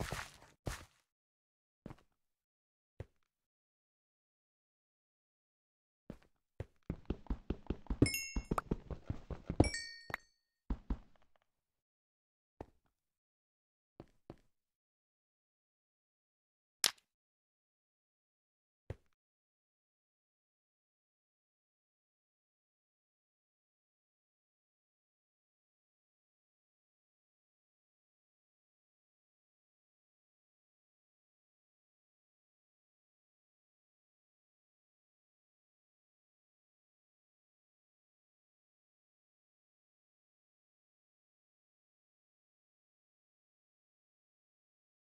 you